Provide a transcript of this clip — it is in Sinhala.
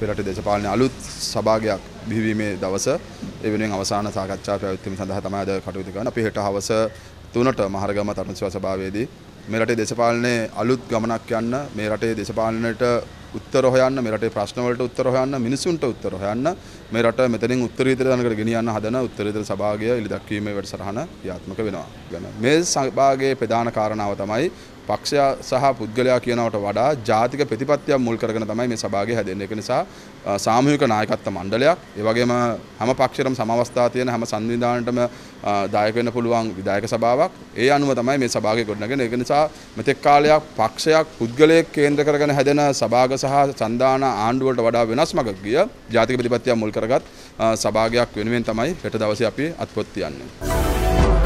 පෙරට දේශපාලන අලුත් සභාගයක් බිහිවීමේ දවස ඒ වෙනුවෙන් අවසාන සාකච්ඡා පැවැත්වීම සඳහා තමයි අද කටයුතු කරන්නේ. අපි හෙට හවස 3ට මහරගම තරුණ සේවා සභාවේදී මේ රටේ දේශපාලනයේ අලුත් ගමනක් යන්න මේ රටේ දේශපාලනයට උත්තර හොයන්න මේ රටේ ප්‍රශ්න වලට උත්තර හොයන්න මිනිසුන්ට උත්තර හොයන්න මේ රට මෙතනින් උත්තරීතර දනකට ගෙනියන්න හදන උත්තරීතර සභාගය එළි දැක්වීමේ වැඩසටහන ක්‍රියාත්මක වෙනවා. ගැන මේ සභාගයේ ප්‍රධාන කාරණාව තමයි පක්ෂය සහ පුද්ගලයා කියනවට වඩා ජාතික ප්‍රතිපත්තියක් මුල් කරගෙන තමයි මේ සභාගය හැදෙන්නේ. ඒක නිසා සාමූහික නායකත්ව මණ්ඩලයක් ඒ වගේම හැම පක්ෂයකටම සම අවස්ථා තියෙන හැම සංවිධානයකටම දායක වෙන්න පුළුවන් විධායක සභාවක්. ඒ අනුව තමයි මේ සභාගය ගොඩනගන්නේ. ඒක නිසා මෙතෙක් කාලයක් පක්ෂයක් පුද්ගලයෙක් කේන්ද්‍ර කරගෙන හැදෙන සභාග සහ සන්දාන ආණ්ඩුවලට වඩා වෙනස් මඟක් ගිය ජාතික ප්‍රතිපත්තියක් මුල් කරගත් සභාගයක් වෙනුවෙන් තමයි හෙට දවසේ අපි අත්පොත් තියන්නේ.